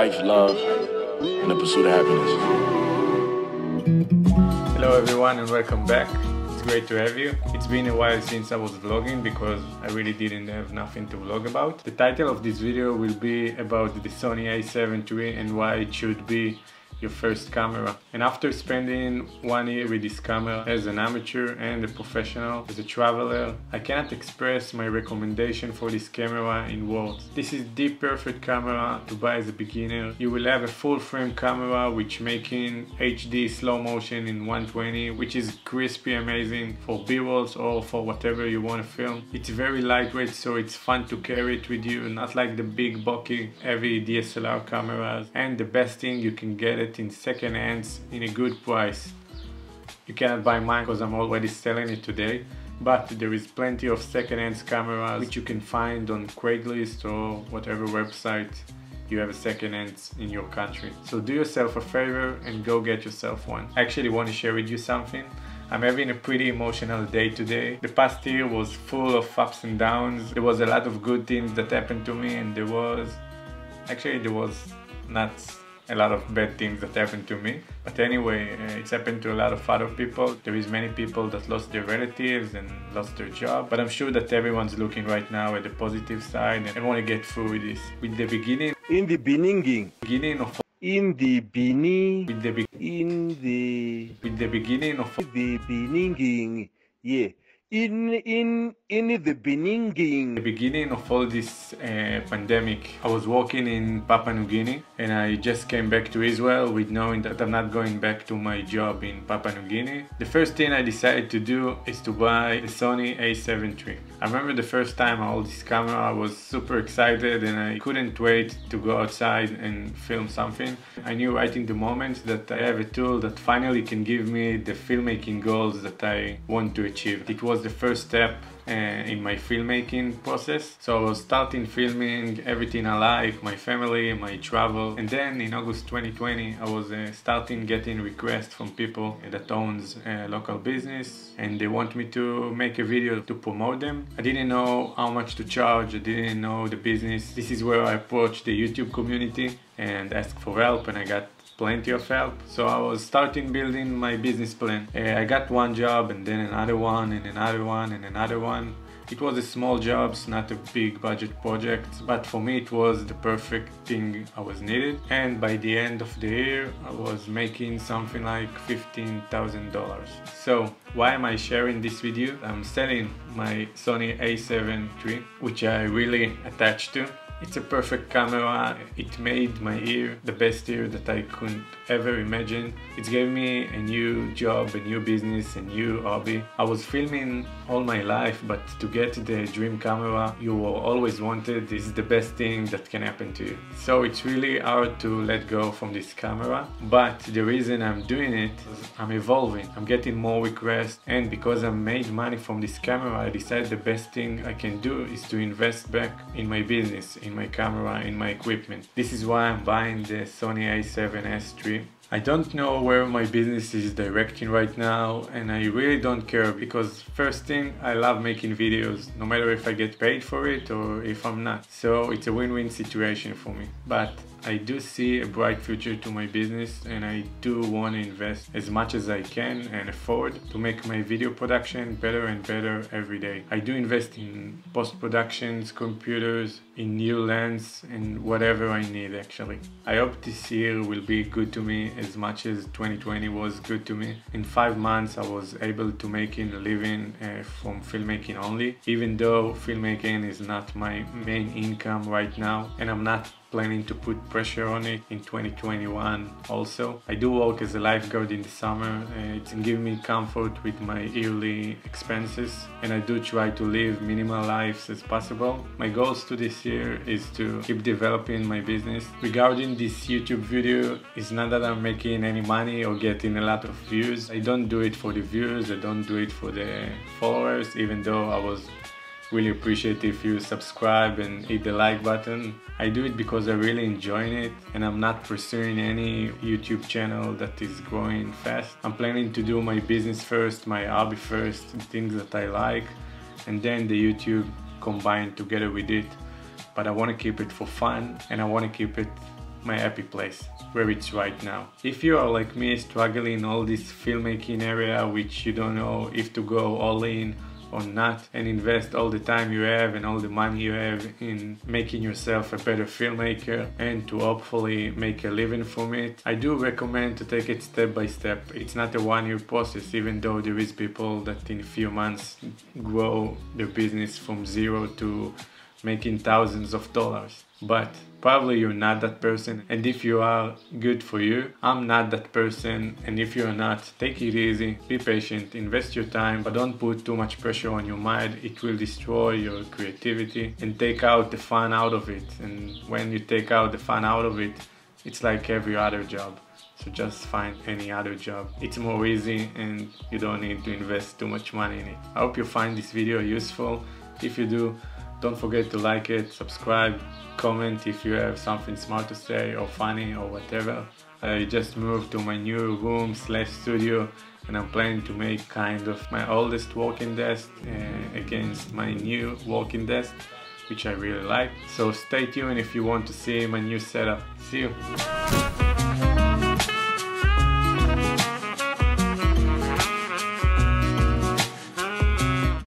life, love, and the pursuit of happiness. Hello everyone and welcome back. It's great to have you. It's been a while since I was vlogging because I really didn't have nothing to vlog about. The title of this video will be about the Sony a7 III and why it should be your first camera. And after spending one year with this camera as an amateur and a professional, as a traveler, I cannot express my recommendation for this camera in words. This is the perfect camera to buy as a beginner. You will have a full frame camera which making HD slow motion in 120 which is crispy amazing for b-rolls or for whatever you want to film. It's very lightweight so it's fun to carry it with you not like the big bulky heavy DSLR cameras and the best thing you can get it it in second hands in a good price. You cannot buy mine because I'm already selling it today but there is plenty of second-hand cameras which you can find on Craigslist or whatever website you have a second-hand in your country. So do yourself a favor and go get yourself one. I actually want to share with you something. I'm having a pretty emotional day today. The past year was full of ups and downs. There was a lot of good things that happened to me and there was actually there was not a lot of bad things that happened to me. But anyway, uh, it's happened to a lot of other people. There is many people that lost their relatives and lost their job. But I'm sure that everyone's looking right now at the positive side and want to get through with this. With the beginning, in the beginning, beginning of in the beginning, with the be- in the with the beginning of the beginning, yeah in in in the beginning. The beginning of all this uh, pandemic i was working in papua new guinea and i just came back to israel with knowing that i'm not going back to my job in papua new guinea. The first thing i decided to do is to buy the sony a7 III i remember the first time i hold this camera i was super excited and i couldn't wait to go outside and film something. I knew right in the moment that i have a tool that finally can give me the filmmaking goals that i want to achieve. It was the first step Uh, in my filmmaking process. So I was starting filming everything I like, my family, my travel. And then in August 2020, I was uh, starting getting requests from people uh, that owns uh, local business and they want me to make a video to promote them. I didn't know how much to charge, I didn't know the business. This is where I approached the YouTube community and asked for help and I got plenty of help. So I was starting building my business plan. Uh, I got one job and then another one and another one and another one. It was a small jobs, not a big budget project, but for me it was the perfect thing I was needed. And by the end of the year, I was making something like $15,000. So why am I sharing this video? I'm selling my Sony a7 III, which I really attached to. It's a perfect camera. It made my year the best year that I could ever imagine. It gave me a new job, a new business, a new hobby. I was filming all my life, but to get the dream camera you always wanted is the best thing that can happen to you. So it's really hard to let go from this camera, but the reason I'm doing it is I'm evolving. I'm getting more requests and because I made money from this camera, I decided the best thing I can do is to invest back in my business, in my camera, in my equipment. This is why I'm buying the Sony a7S III I don't know where my business is directing right now and I really don't care because first thing I love making videos no matter if I get paid for it or if I'm not. So it's a win-win situation for me. But I do see a bright future to my business and I do want to invest as much as I can and afford to make my video production better and better every day. I do invest in post-productions, computers, in new lens and whatever I need actually. I hope this year will be good to me as much as 2020 was good to me. In five months I was able to make a living uh, from filmmaking only even though filmmaking is not my main income right now and I'm not planning to put pressure on it in 2021 also. I do work as a lifeguard in the summer. Uh, it's giving me comfort with my yearly expenses and I do try to live minimal lives as possible. My goals to this year is to keep developing my business. Regarding this YouTube video, it's not that I'm making any money or getting a lot of views. I don't do it for the views, I don't do it for the followers even though I was really appreciate if you subscribe and hit the like button. I do it because I really enjoy it and I'm not pursuing any YouTube channel that is growing fast. I'm planning to do my business first, my hobby first, things that I like and then the YouTube combined together with it. But I want to keep it for fun and I want to keep it my happy place where it's right now. If you are like me struggling all this filmmaking area which you don't know if to go all in or not and invest all the time you have and all the money you have in making yourself a better filmmaker and to hopefully make a living from it. I do recommend to take it step by step. It's not a one year process even though there is people that in a few months grow their business from zero to making thousands of dollars. But probably you're not that person. And if you are good for you. I'm not that person. And if you're not take it easy. Be patient. Invest your time. But don't put too much pressure on your mind. It will destroy your creativity. And take out the fun out of it. And when you take out the fun out of it it's like every other job. So just find any other job. It's more easy and you don't need to invest too much money in it. I hope you find this video useful. If you do don't forget to like it, subscribe, comment if you have something smart to say or funny or whatever. I just moved to my new room slash studio and I'm planning to make kind of my oldest working desk uh, against my new working desk which I really like. So stay tuned if you want to see my new setup. See you!